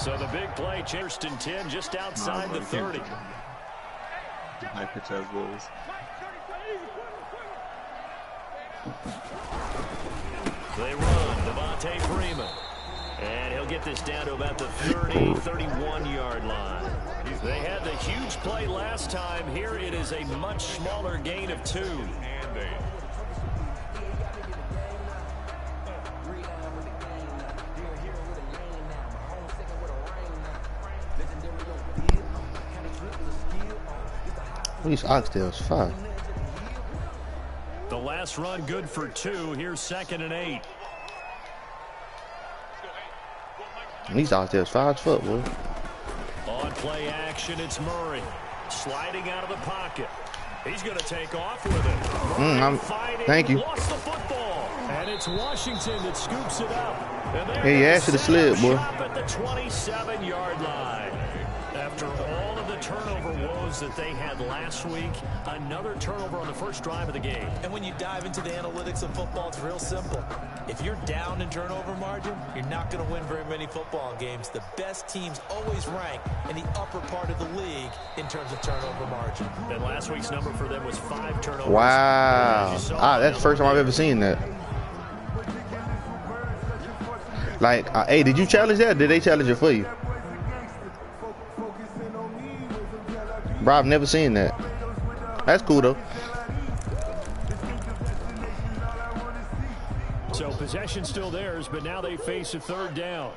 So the big play, Cherston 10, just outside the 30. Hyper test bulls. They run, Devonta Freeman. And he'll get this down to about the 30, 31 yard line. They had the huge play last time. Here it is a much smaller gain of two. These oxtails, fuck. The last run good for two. Here's second and eight. These oxtails, five foot, boy. On play action, it's Murray. Sliding out of the pocket. He's going to take off with it. Mm, I'm, thank you. Lost the football. And it's Washington that scoops it up. Hey, you asked for the slip, boy. At the 27-yard line. After all of the turnover woes that they had last week, another turnover on the first drive of the game. And when you dive into the analytics of football, it's real simple. If you're down in turnover margin, you're not going to win very many football games. The best teams always rank in the upper part of the league in terms of turnover margin. And last week's number for them was five turnovers. Wow. Ah, that's the first time I've ever seen that. Like, uh, hey, did you challenge that? did they challenge it for you? Bro, I've never seen that. That's cool though. So possession still theirs, but now they face a third down.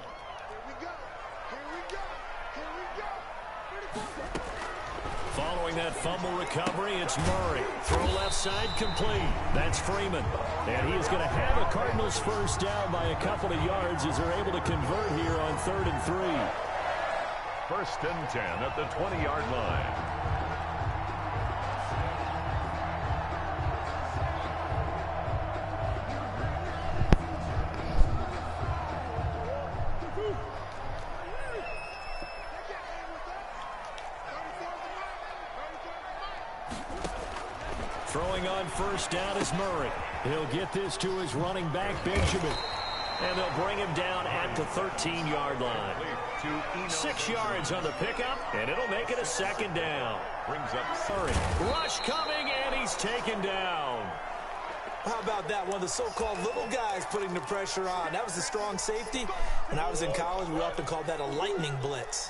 Following that fumble recovery, it's Murray. Throw left side complete. That's Freeman. And he is going to have a Cardinals first down by a couple of yards as they're able to convert here on third and three. First and 10 at the 20-yard line. Throwing on first down is Murray. He'll get this to his running back, Benjamin. And they'll bring him down at the 13-yard line. Six yards on the pickup, and it'll make it a second down. Brings up. Rush coming, and he's taken down. How about that? One of the so-called little guys putting the pressure on. That was a strong safety. When I was in college, we often called that a lightning blitz.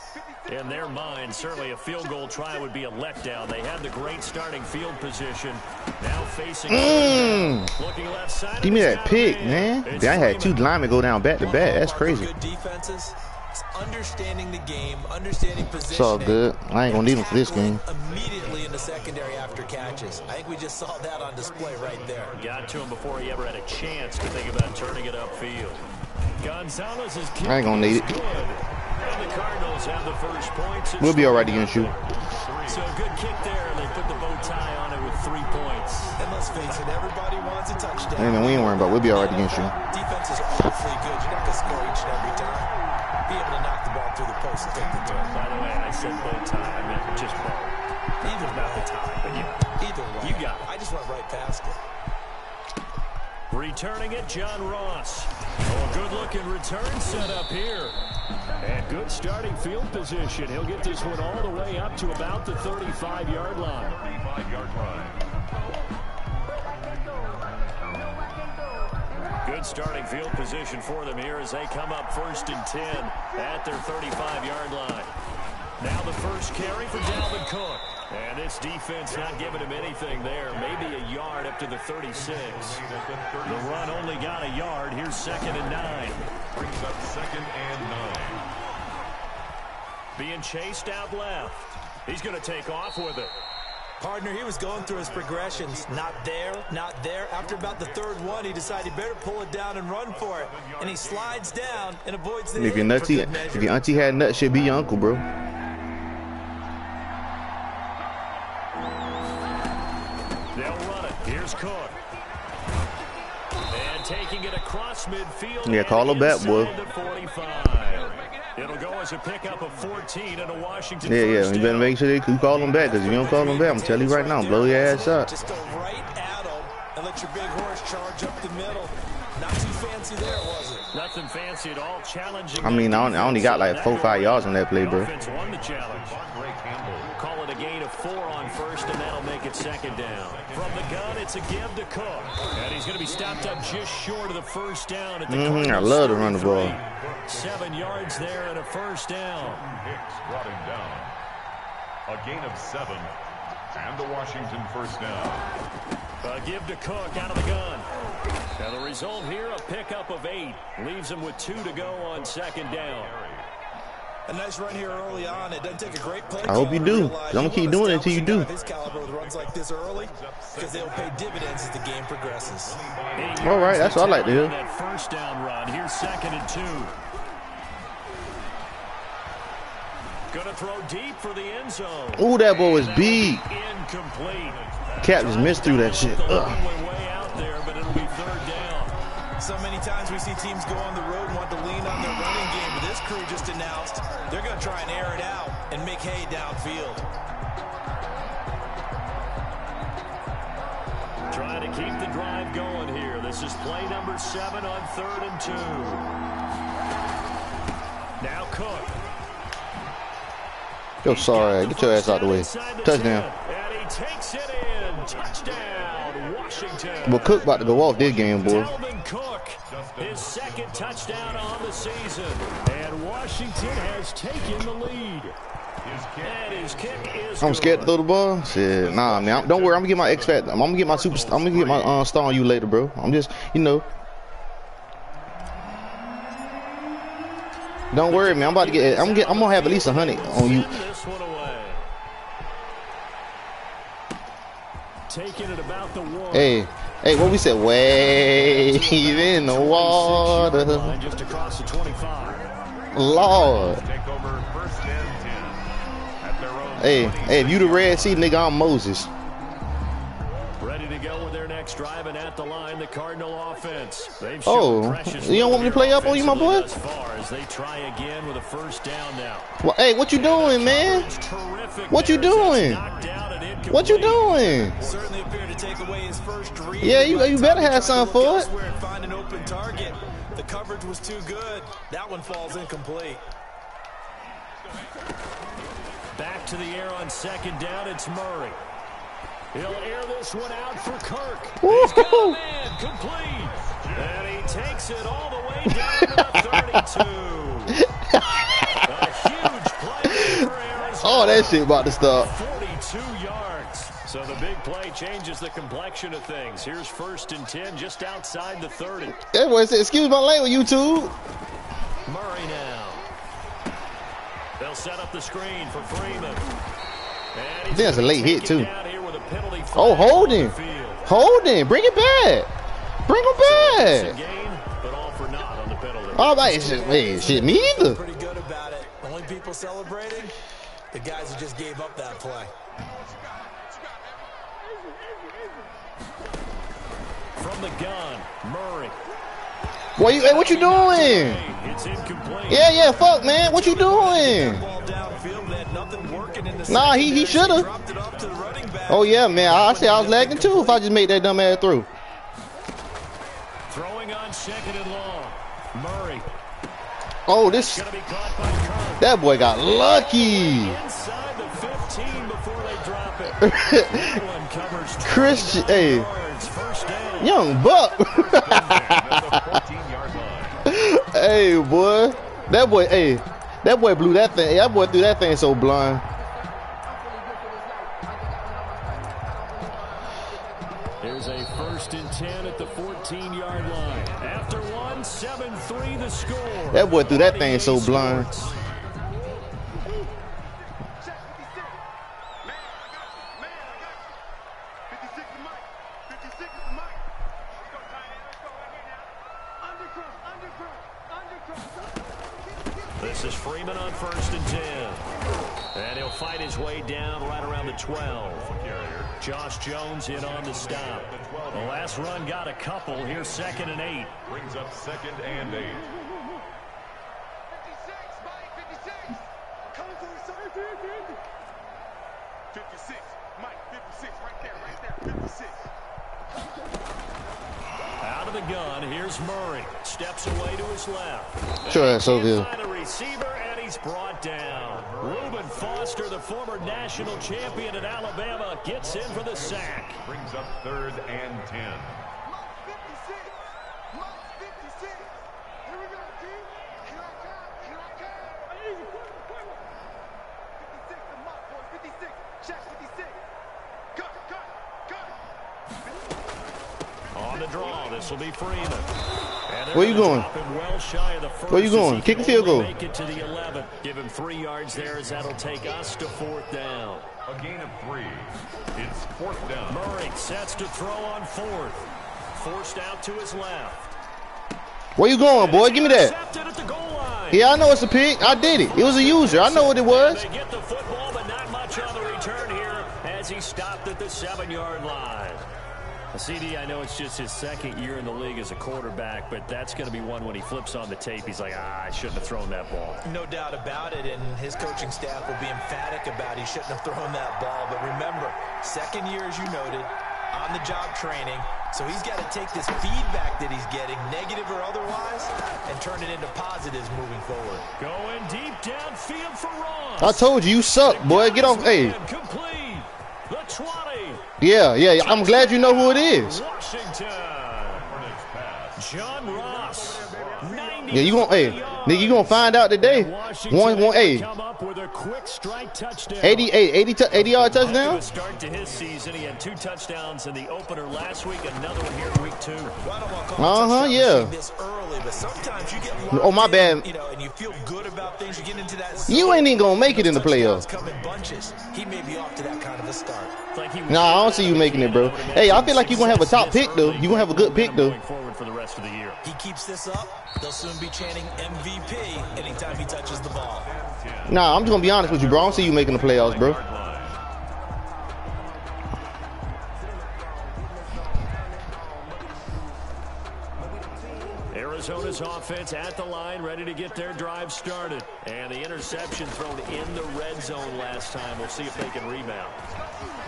In their mind, certainly a field goal try would be a letdown. They had the great starting field position. Now facing Mm. looking left side. Give me that pick, man. It's I had two Freeman. linemen go down back to back. That's crazy. Good defenses. It's understanding the game, understanding position. It's all good. I ain't gonna need him for this game. Immediately in the secondary after catches. I think we just saw that on display right there. Got to him before he ever had a chance to think about turning it upfield. Gonzalez is I ain't gonna need it. And the Cardinals have the first points. We'll be all right against you. So good kick there, and they put the bow tie on it with three points. And let's face it, everybody wants a touchdown. Hey, man, we ain't worrying about. We'll be all right against you. Defense is awfully good. You're not going to score each and ball through the post and take the turn. By the way, I said bow tie. I meant just bow. Either Not the tie, but yeah. Either way. You got it. I just went right past it. Returning it, John Ross. Oh, good-looking return set up here. And good starting field position. He'll get this one all the way up to about the 35-yard line. Good starting field position for them here as they come up first and 10 at their 35-yard line. Now the first carry for Dalvin Cook. And this defense not giving him anything there. Maybe a yard up to the 36. The run only got a yard. Here's second and nine. Brings up second and nine. Being chased out left. He's going to take off with it. Partner, he was going through his progressions. Not there, not there. After about the third one, he decided he better pull it down and run for it. And he slides down and avoids the If your hit for nutty, if measure. your auntie had nuts, should be your uncle, bro. They'll run it. Here's Cook. And taking it across midfield. Yeah, call and him back, boy. Inside the 45. It'll go as a pickup of 14 and a Washington Yeah, yeah. You better make sure they you call him back, because if you don't call him back, I'm telling you right now, blow your ass up. Just go right at him and let your big horse charge up the middle. Not too fancy there, was it? Nothing fancy at all. Challenging. I mean, I only, I only got like four, five yards on that play, bro. won the challenge. Call it a gain of four on first, and that'll make it second down. From the gun, it's a give to Cook. And he's going to be stopped up just short of the first down at the Mhm, I love to run the ball. Seven yards there and a first down. Hicks brought him down. A gain of seven. And the Washington first down. A give to Cook out of the gun. And the result here, a pickup of eight. Leaves him with two to go on second down. A nice run here early on. It doesn't take a great play. I hope you caller to do. realize 'cause I'ma keep doing it till you do. guy of His caliber with runs like this early because they'll pay dividends as the game progresses. All right, that's what I like to hear. That first down run. here, second and two. Gonna throw deep for the end zone. Ooh, that boy was big. Incomplete. Cap just missed through that shit. Ugh. So many times we see teams go on the road and want to lean on their running game, but this crew just announced they're going to try and air it out and make hay downfield. Trying to keep the drive going here. This is play number seven on third and two. Now Cook. Yo, sorry. Get your ass out the way. Touchdown. 10, And he takes it in. Touchdown, Washington. But Cook about to go off this game, boy. Dalvin Cook, his second touchdown on the season. And Washington has taken the lead. His kick. His kick is I'm scared to throw the ball. Shit, nah, man. Don't worry. I'm gonna get my X Factor. I'm gonna get my super. I'm gonna get my uh, star on you later, bro. I'm just, you know. Don't worry, man. I'm about to get. I'm gonna get. I'm gonna have at least a hundred on you. Send this one away. Taking it about the one. Hey, hey, what we said? Wave in the water, line Just across the 25. Lord. Hey, hey, if you the Red Sea nigga, I'm Moses. Ready to go with their next drive and at the line, the Cardinal offense. They've Oh, you don't want me to play up on you, my boy? As far as they try again with a first down now. Well, hey, what you doing, man? What you there as that's doing? knocked out and incomplete. What you doing? Certainly appeared to take away his first read. Yeah, you- you better have tried to something for it. Find an open target. The coverage was too good. That one falls incomplete. Back to the air on second down. It's Murray. He'll air this one out for Kirk. He's got a man complete. And he takes it all the way down to the 32. a huge play for Arizona. Oh, that shit about to stop. 42 yards. So the big play changes the complexion of things. Here's first and 10 just outside the 30. That boy said, excuse my language, YouTube. Murray now. They'll set up the screen for Freeman. And he's That's a late hit, it too. Down here with a penalty Oh, holding. the field. Holding. Bring it back. Bring him back. all for naught on the penalty. Oh, shit, hey, shit, me either. Pretty good about it. Only people celebrating, the guys who just gave up that play. From the gun, Murray. What you, hey, what you doing? Yeah, yeah, fuck, man. What you doing? Ball downfield, they had nothing working in the Nah, he- he secondary, so Oh, yeah, man. I, I say I was lagging too if I just made that dumb ass through. Throwing on second and long. Murray Oh, this, going to be caught by Kirk. that boy got lucky. Inside the 15 before they drop it. that one covers 20 Christian, hey, yards. First down. young buck. At the 14-yard line. hey, boy. That boy, hey, that boy blew that thing. That boy threw that thing so blind. At the 14-yard line. After one, 7-3 the score. That boy threw that thing so 48 blind. This is Freeman on first and 10. And he'll fight his way down right around the 12. Josh Jones in on the stop. The last run got a couple. Here's second and eight. Brings up second and eight. 56, Mike, 56, right there, right there, 56. Out of the gun. Here's Murray. Steps away to his left. Sure, that's so Can't he's brought down. Reuben Foster, the former national champion at Alabama, gets in for the sack. Brings up third and 10. This will be Freeman. Where you gonna going? drop him well shy of the first Where you going? Kick can a field goal. Make it to the 11. Give him three yards there as that'll take us to fourth down. A gain of three. It's fourth down. Murray sets to throw on fourth. Forced out to his left. Where you going, boy? Give me that. Intercepted at the goal line. Yeah, I know it's a pick. I did it. It was a user. I know what it was. They get the football, but not much on the return here as he stopped at the seven-yard line. CD, I know it's just his second year in the league as a quarterback, but that's going to be one when he flips on the tape. He's like, ah, I shouldn't have thrown that ball. No doubt about it, and his coaching staff will be emphatic about he shouldn't have thrown that ball. But remember, second year, as you noted, on-the-job training, so he's got to take this feedback that he's getting, negative or otherwise, and turn it into positives moving forward. Going deep downfield for Ross. I told you, you suck, boy. Get off. Hey, Complete. The 20. yeah, yeah. I'm glad you know who it is. Washington. Next pass. John Ross. Yeah, you gon' hey, nigga, you gonna find out today. One, one, hey, come up with a quick strike touchdown. 80, 80, tu- 80 yard Off to a touchdown. start to his season. He had two touchdowns in the opener last week, another one here in week two. Well, I don't want to call it Uh-huh, yeah. Machine early, but sometimes you get Oh, my locked in, bad. You know, and you feel good about things. You get into that. You ain't even gonna make it in the playoffs. Come in bunches. He may be off to that kind of a start. Like Nah, I don't see you making it, bro. Hey, I feel like you're gonna have a top pick, though. early. You gonna have a good pick, though. Going forward for the rest of the year. He keeps this up, they'll soon be chanting MVP anytime he touches the ball. Nah, I'm just gonna be honest with you, bro. I don't see you making the playoffs, bro. Yard offense at the line, ready to get their drive started. And the interception thrown in the red zone last time. We'll see if they can rebound.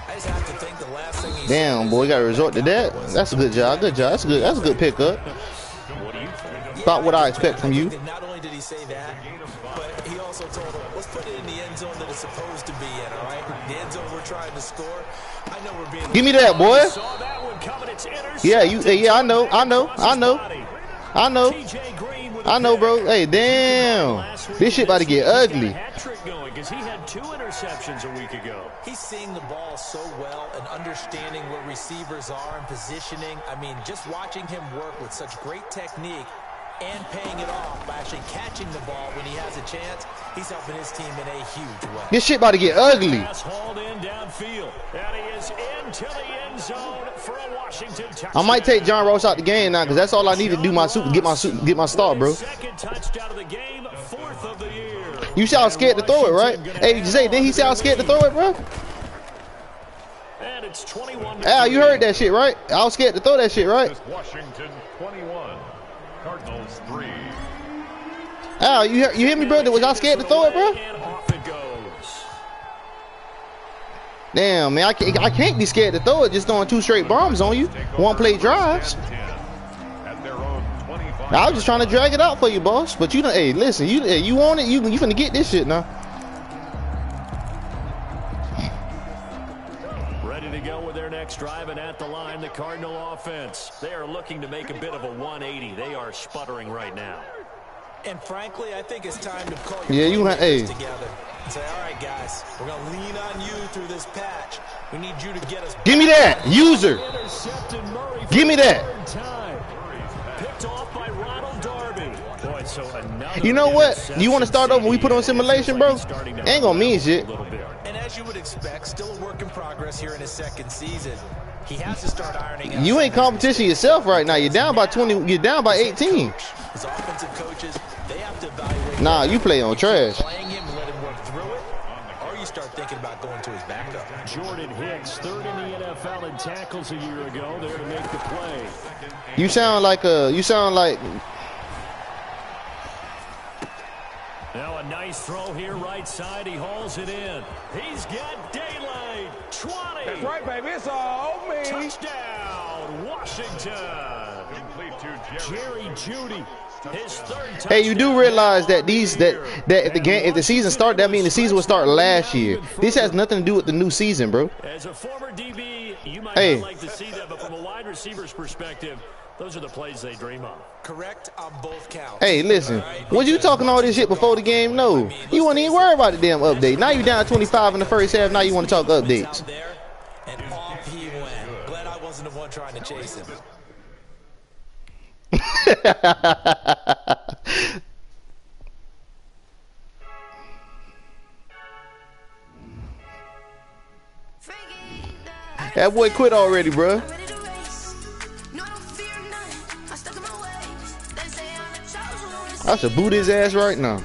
I just have to think the last thing he Damn, said boy, you gotta resort to that. That's a good job. Good job. That's a good. That's a good pickup. What do you think? About what I expect from you. think Not only did he say that, but he also told him, let's put it in the end zone that it's supposed to be in, all right? The end zone we're trying to score. I know we're being... Give me that, boy. Saw that one coming. It's intercepted. Yeah, you. Yeah, I know. I know. I know. I know. TJ Green with a I know, bro. Hey, damn. This shit about to get he's got a ugly. hat trick going because he had two interceptions a week ago. He's seeing the ball so well and understanding where receivers are and positioning. I mean, just watching him work with such great technique and paying it off by actually catching the ball when he has a chance, he's helping his team in a huge way. This shit about to get ugly. Pass hauled in downfield. And he is into the end zone for a Washington touchdown. I might take John Ross out the game now because that's all I need to do my super, get my super, get my start, bro. Second touchdown of the game, fourth of the year. You say I was scared to throw it, right? Hey, Zay, did he say I was scared to throw it, bro? And it's 21 to Al, you heard that shit, right? I was scared to throw that shit, right? Washington 21. Cardinals 3. Al, you hear, you hear me, bro? Was I scared to throw it, bro? And off it goes. Damn, man, I can't, I can't be scared to throw it. Just throwing two straight bombs on you, one play drives. and 10 At their own 25. I was just trying to drag it out for you, boss. But you don't. Hey, listen, you hey, you want it? You you finna get this shit now. Ready to go with their next drive at the line, the Cardinal offense. They are looking to make a bit of a 180. They are sputtering right now. And frankly, I think it's time to call Yeah, you ha- hey. together and say, all right, guys, we're going to lean on you through this patch. We need you to get us Give me that, user. Intercepted Murray for Give me that. third time. Picked off by Ronald Darby. Boy, so You know what? You wanna start over when we put on simulation, bro? It's starting to Ain't gonna mean shit. A little bit. And as you would expect, still a work in progress here in his second season. He has to start ironing out. You ain't competition yourself right now. You're down by 20. You're down by 18. His offensive coaches, they have to evaluate. Nah, you play on trash. Playing him, let him work through it, or you start thinking about going to his backup. Jordan Hicks, third in the NFL in tackles a year ago, there to make the play. You sound like a. You sound like. Now a nice throw here, right side. He hauls it in. He's got daylight. 20. That's right, baby. It's all me. Touchdown, Washington. complete to Jerry. Jerry Jeudy. Hey, you do realize that these that that if the game if the season start, that means the season will start last year. This has nothing to do with the new season, bro. As a former DB, you might Hey. not like to see that, but from a wide receiver's perspective, those are the plays they dream of. Correct on both counts. Hey, listen, was you talking all this shit before the game? No, you wasn't even worried about the damn update. Now you down 25 in the first half. Now you want to talk updates. And off he went. Glad I wasn't the one trying to chase him. That boy quit already, bro. I should boot his ass right now.